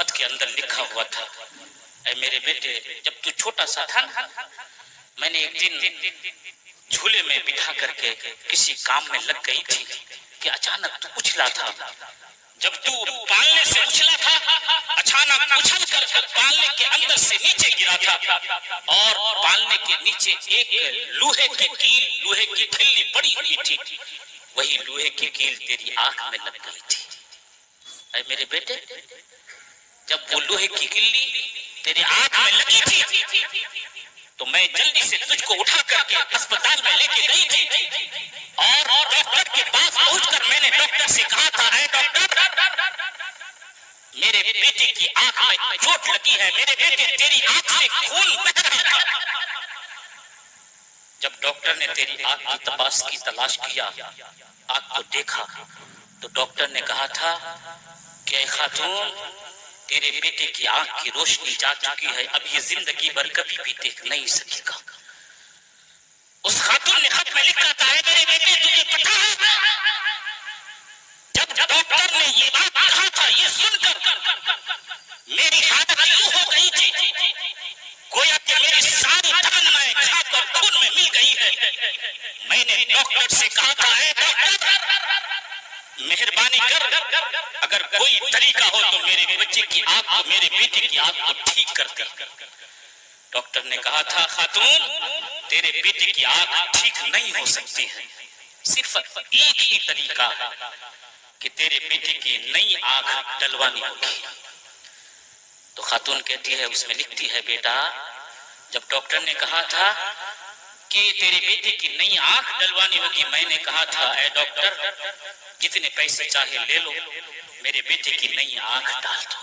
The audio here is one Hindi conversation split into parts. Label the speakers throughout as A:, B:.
A: खत के अंदर लिखा हुआ था। ऐ मेरे बेटे, जब तू छोटा सा था ना, मैंने एक दिन झूले में बिठा करके किसी काम में लग गई थी कि अचानक तू उछला था। जब तू पालने से उछला था, अचानक उछल कर पालने के अंदर से नीचे गिरा था और पालने के नीचे एक लोहे की कील, लोहे की खिल्ली पड़ी हुई थी। वही लोहे की कील तेरी आँख में लग गई थी। अरे मेरे बेटे जब वो लोहे की किल्ली तेरी आँख में लगी थी तो मैं जल्दी से तुझको उठा करके अस्पताल में लेके गई थी। और डॉक्टर के पास पहुंचकर मैंने डॉक्टर से कहा था है डॉक्टर, मेरे बेटे की आँख में चोट लगी है, मेरे बेटे तेरी आँख से खून बह रहा था। जब डॉक्टर ने तेरी आँख की तपास की, तलाश किया, आँख को देखा तो डॉक्टर ने कहा था कि खातून तेरे बेटे की आँख की रोशनी जा चुकी है, अब ये ज़िंदगी भर कभी भी देख नहीं सकेगा। उस खातून ने खत में लिखा था है मेरे बेटे, तुझे पता है? जब डॉक्टर ने ये बात कहा था, ये सुनकर मेरी हालत यूँ हो गई थी गोया कि मेरी सारी तमन्नाएँ खाकर खून में मिल गई है। मैंने डॉक्टर से कहा था है डॉक्टर मेहरबानी कर। अगर कोई तरीका हो तो मेरे बच्चे की आँख को, मेरे बेटे की आँख को ठीक कर दे। डॉक्टर ने कहा था, खातून, तेरे बेटे की आँख ठीक नहीं हो सकती है। सिर्फ़ एक ही तरीका है कि तेरे बेटे की नई आँख डलवानी होगी। तो खातून कहती है, उसमें लिखती है, बेटा, जब डॉक्टर ने कहा था कि तेरे बेटे की नई आँख डलवानी होगी, मैंने कहा था ए डॉक्टर जितने पैसे चाहे ले लो, मेरे बेटे की नई आँख डाल दो।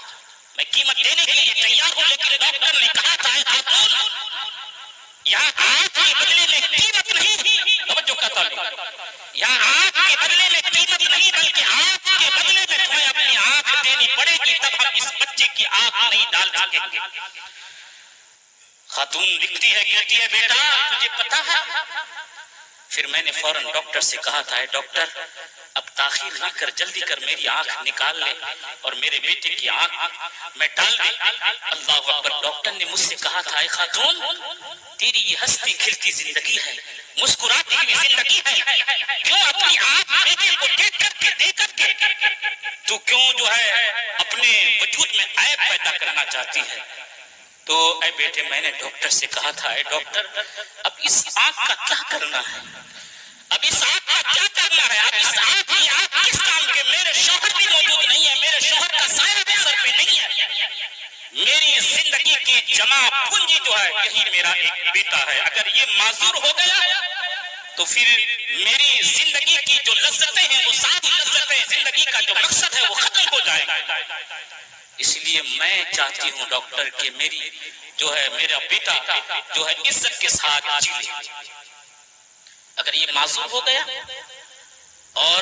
A: मैं कीमत देने के लिए तैयार हूँ, लेकिन डॉक्टर ने कहा था खातून यहाँ आँख के बदले में कीमत नहीं। तवज्जो का ताल्लुक यहाँ आँख के बदले में कीमत नहीं, बल्कि आँख के बदले में तुम्हें अपनी आँख देनी पड़ेगी, तब हम इस बच्चे की आँख नहीं डाल सकेंगे। खातून लिखती है, कहती है, बेटा, तुझे पता है? फिर मैंने फ़ौरन डॉक्टर से कहा, था डॉक्टर ताखिर न कर, जल्दी कर, मेरी आँख निकाल ले और मेरे बेटे की आँख मैं डाल दे। अल्लाह अकबर, डॉक्टर ने मुझसे कहा था खातून, तेरी ये हंसती खिलती ज़िंदगी है, मुस्कुराती हुई ज़िंदगी है, क्यों अपनी आँख बेटे को देख करके दे करके तू क्यों जो है अपने वजूद में ऐब पैदा करना चाहती है? तो ऐ बेटे, मैंने डॉक्टर से कहा था, ऐ डॉक्टर, अब इस आँख का क्या करना है? इस आँख का क्या करना है? इस आँख की आँख किस काम के? मेरे शोहर भी मौजूद नहीं है, मेरे शोहर का साया भी सर पे नहीं है। मेरी ज़िंदगी की जमा पूंजी जो है, यही मेरा एक बेटा है। अगर ये माजूर हो गया तो फिर मेरी ज़िंदगी की जो लज्जतें हैं, वो सारी लज्जतें, ज़िंदगी का जो मकसद है, वो खत्म हो जाएगा। इसलिए मैं चाहती हूँ डॉक्टर, कि मेरी जो है, मेरा बेटा जो है, इज़्ज़त के साथ जी ले अगर ये मासूम हो गया और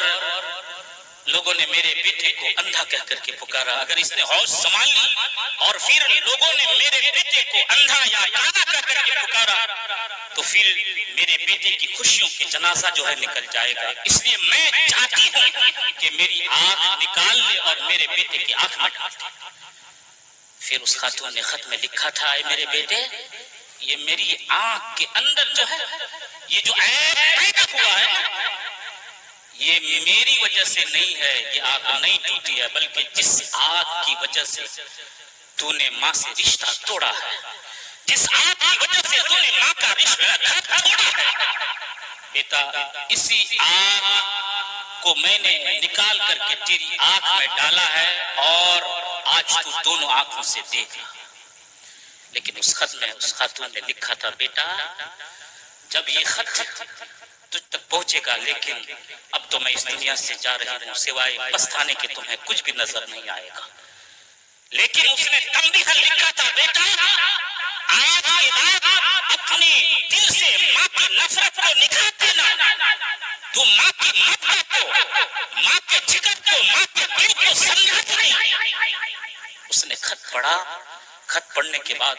A: लोगों ने मेरे बेटे को अंधा कह करके पुकारा, अगर इसने होश संभाल ली और फिर लोगों ने मेरे बेटे को अंधा या काना कह करके पुकारा तो फिर मेरे बेटे की खुशियों की जनाजा जो है निकल जाएगा। इसलिए मैं चाहती हूँ कि मेरी आँख निकाल ले और मेरे बेटे की आँख में डाल दे। फिर उस खातून ने खत में लिखा था मेरे बेटे, ये मेरी आँख के अंदर जो है ये जो ऐप हुआ है, ये मेरी वजह से नहीं है ये आग नहीं टूटी है, बल्कि जिस आग की वजह से तूने माँ से रिश्ता तोड़ा है, जिस आग की वजह से तूने माँ का रिश्ता तोड़ा है। बेटा, इसी आग को मैंने निकाल करके तेरी आँख में डाला है और आज तू दोनों आँखों से देख लेकिन उस खत में, उस खातून ने लिखा था, बेटा जब ये खत तुझ तक पहुंचेगा, लेकिन अब तो मैं इस दुनिया से जा रही हूँ, सिवाय पछताने के तुम्हें कुछ भी नज़र नहीं आएगा। लेकिन उसने तंबीहन लिखा था, बेटा, आज के बाद अपने दिल से माँ की नफरत को निकाल देना। तू माँ की ममता को माँ के जिगर को माँ के दिल को समझा नहीं। उसने खत पढ़ा खत पढ़ने के बाद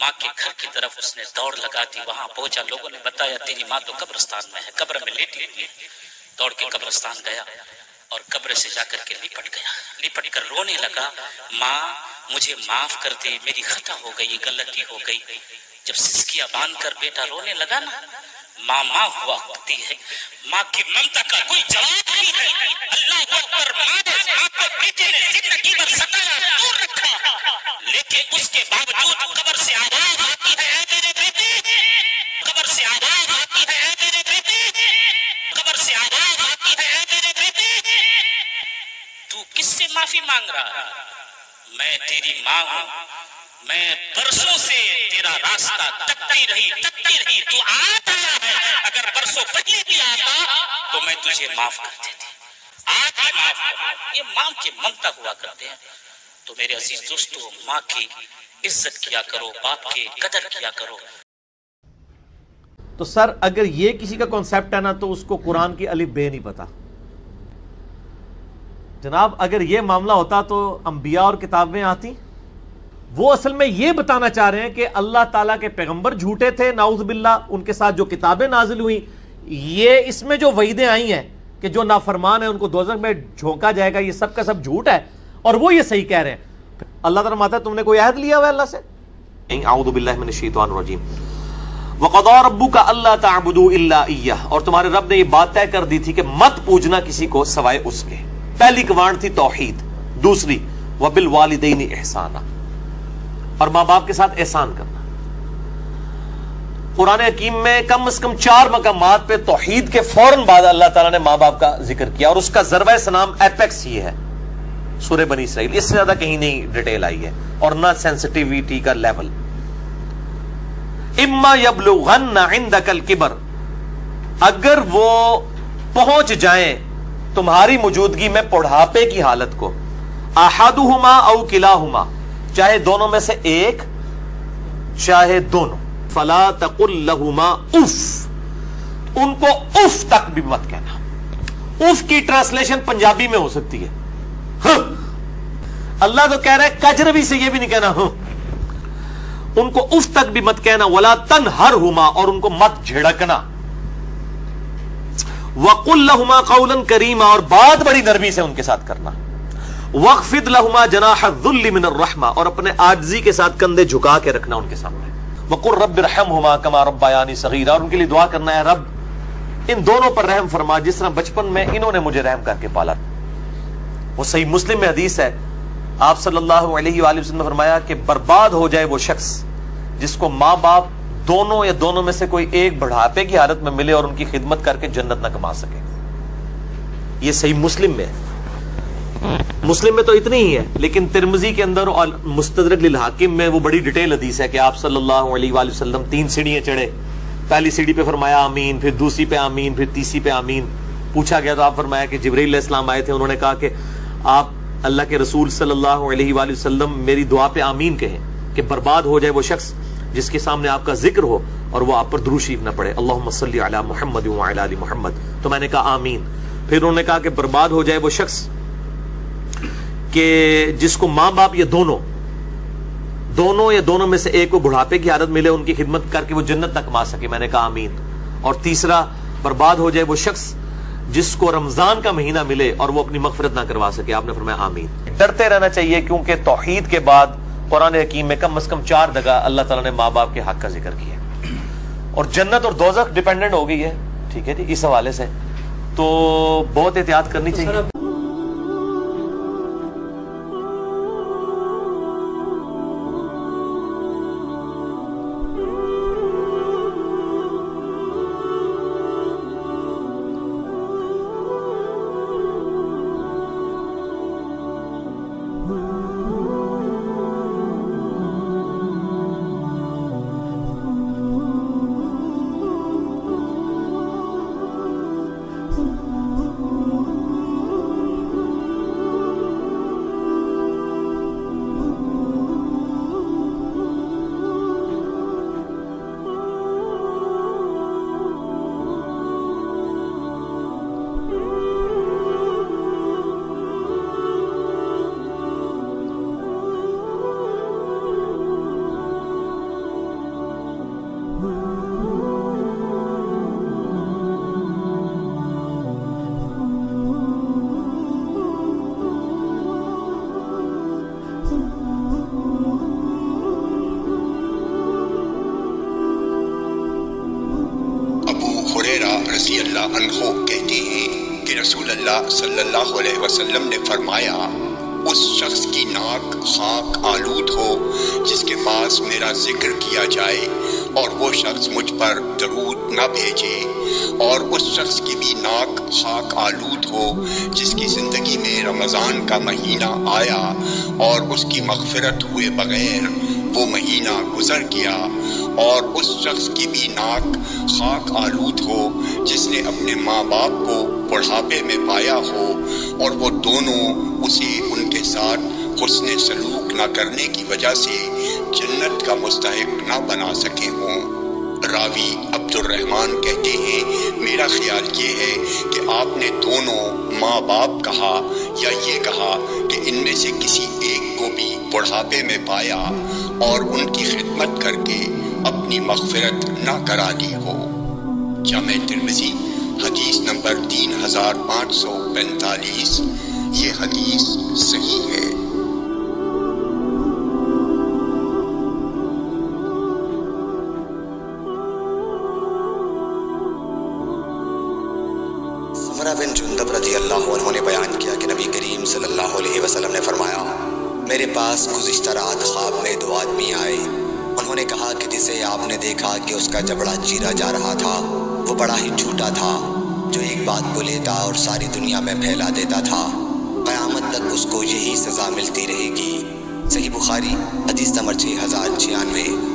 A: माँ के घर की तरफ़ उसने दौड़ लगा दी। वहाँ पहुँचा, लोगों ने बताया, तेरी माँ तो कब्रिस्तान में है, कब्र में लेटी हुई दौड़ के कब्रिस्तान गया और कब्र से जाकर के लिपट गया। लिपट कर रोने लगा, माँ, मुझे माफ़ कर दे, मेरी खता हो गई, गलती हो गई। जब सिस्किया बाँध कर बेटा रोने लगा ना, माँ माँ हुआ होती है। माँ की ममता का कोई जवाब नहीं है। अल्लाह माँ को बेटे ने ज़िंदगी भर सताया दूर रखा लेकिन उसके बावजूद कब्र से आवाज़ आती है "ऐ मेरे बेटे। कब्र से आवाज़ आती है "ऐ मेरे बेटे। कब्र से आवाज़ आती है "ऐ मेरे बेटे। तू किससे माफ़ी मांग रहा मैं तेरी माँ हूँ। मैं बरसों से तेरा रास्ता तकती रही तकती रही। तू आज आया है अगर बरसों पहले भी आता तो मैं तुझे माफ़ कर देती। आज ही माफ़ कर। ये माँ की ममता हुआ करते हैं। तो मेरे अज़ीज़ दोस्तों, माँ की इज़्ज़त किया करो, बाप की कदर किया करो।
B: तो सर, अगर ये किसी का कॉन्सेप्ट है ना तो उसको कुरान की अली बे नहीं पता। जनाब, अगर ये मामला होता तो अंबिया और किताबें आती। वो असल में ये बताना चाह रहे हैं कि अल्लाह ताला के पैगंबर झूठे थे, नाउजबिल्ला, उनके साथ जो किताबें नाजिल हुई, ये इसमें जो वईदें आई हैं कि जो नाफरमान है, उनको दोजख में झोंका जाएगा, ये सब का सब झूठ है। और वो ये सही कह रहे हैं। अल्लाह ताला माता तुमने कोई अहद लिया हुआ अल्लाह से? और तुम्हारे रब ने यह बात तय कर दी थी कि मत पूजना किसी को सवाए उसके। पहली कवान थी तोहीद। दूसरी वबिल वालिदैन एहसाना। और माँ बाप के साथ एहसान करना। कुरान हकीम में कम से कम चार मकाम पे तोहहीद के फ़ौरन बाद अल्लाह ताला ने माँ बाप का ज़िक्र किया। और उसका जरबा सनाम एपेक्स ही है। सूर्य बनी इसराइल। इससे ज़्यादा कहीं नहीं डिटेल आई है, और ना सेंसिटिविटी का लेवल इम्मा यबलुगन्ना इंदकल किबर। अगर वो पहुँच जाए, तुम्हारी मौजूदगी में बुढ़ापे की हालत को। अहादुहुमा औ किलाहुमा। चाहे दोनों में से एक, चाहे दोनों। फला तकुल्लहुमा उफ। उनको उफ तक भी मत कहना। उफ की ट्रांसलेशन पंजाबी में हो सकती है। हाँ। अल्लाह तो कह रहा है कजरबी से ये भी नहीं कहना हाँ। उनको उफ तक भी मत कहना, वला तन हर हुमा, और उनको मत झिड़कना। वकुल लहुमा कौलन करीमा, और बात बड़ी नरमी से उनके साथ करना। वक्फिद लहुमा जनाहमिन रहमा, और अपने आजी के साथ कंधे झुका के रखना उनके सामने। वकुल रब रहम हुमा कमा रब्बायानी सगीरा, और उनके लिए दुआ करना है, रब, इन दोनों पर रहम फरमा, जिस तरह बचपन में इन्होंने मुझे रहम करके पाला। वो सही मुस्लिम में हदीस है आप सल्लल्लाहु अलैहि वसल्लम ने फरमाया कि बर्बाद हो जाए वो शख्स, जिसको माँ बाप दोनों या दोनों में से कोई एक बढ़ापे की हालत में मिले और उनकी खिदमत करके जन्नत न कमा सके। ये सही मुस्लिम में मुस्लिम में तो इतनी ही है, लेकिन तिरमजी के अंदर और मुस्तदरक हाकिम में वो बड़ी डिटेल हदीस है कि आप सल्लल्लाहु अलैहि वसल्लम तीन सीढ़ियाँ चढ़े। पहली सीढ़ी पे फरमाया आमीन, फिर दूसरी पे आमीन, फिर तीसरी पे आमीन। पूछा गया तो आप फरमाया कि जबरील इस्लाम आए थे, उन्होंने कहा कि आप अल्लाह के रसूल वसल्लम मेरी दुआ पे आमीन कहें कि बर्बाद हो जाए वो शख्स जिसके सामने आपका ज़िक्र हो और वो आप पर द्रूशीफ न पड़े। अल्लाह मोहम्मद मोहम्मद। तो मैंने कहा, आमीन। फिर उन्होंने कहा कि बर्बाद हो जाए वो शख्स के जिसको माँ बाप ये दोनों दोनों या दोनों में से एक को बुढ़ापे की आदत मिले, उनकी खिदमत करके वो जन्नत तक कमा सके। मैंने कहा, आमीन। और तीसरा, बर्बाद हो जाए वो शख्स जिसको रमज़ान का महीना मिले और वो अपनी मफफरत ना करवा सके। आपने फरमाया आमीन। डरते रहना चाहिए क्योंकि तोहहीद के बाद कुरान हकीम में कम अज कम चार जगह अल्लाह तला ने माँ बाप के हक का ज़िक्र किया और जन्नत और दोजक डिपेंडेंट हो गई है। ठीक है जी इस हवाले से। तो बहुत एहतियात करनी चाहिए।
C: सल्लल्लाहु अलैहि वसल्लम ने फरमाया, उस शख्स की नाक खाक आलूद हो, जिसके पास मेरा ज़िक्र किया जाए, और वो शख्स मुझ पर दरूद न भेजे, और उस शख्स की भी नाक खाक आलूद हो, जिसकी ज़िंदगी में रमज़ान का महीना आया, और उसकी मगफरत हुए बगैर वो महीना गुजर गया और उस शख्स की भी नाक खाक आलूद हो, जिसने अपने माँ बाप को बुढ़ापे में पाया हो और वो दोनों उसे उनके साथ हुस्न सलूक न करने की वजह से जन्नत का मुस्तक न बना सके हों। रावी अब्दुलरहमान कहते हैं, मेरा ख्याल ये है कि आपने दोनों माँ बाप कहा या ये कहा कि इनमें से किसी एक को भी बुढ़ापे में पाया और उनकी खिदमत करके अपनी मगफरत ना करा ली हो। जम तिरमजी, हदीस नंबर तीन हज़ार पाँच सौ पैंतालीस। ये हदीस सही है।
D: बिन जुंदब रज़ी अल्लाह ने बयान किया कि नबी करीम सल्लल्लाहु अलैहि वसल्लम ने फरमाया मेरे पास गुजशत रात ख्वाब में दो आदमी आए। उन्होंने कहा कि जिसे आपने देखा कि उसका जबड़ा चीरा जा रहा था, वो बड़ा ही झूठा था, जो एक बात को लेता और सारी दुनिया में फैला देता था। क़यामत तक उसको यही सज़ा मिलती रहेगी। सही बुखारी, हदीस नंबर छः हज़ार छियानवे।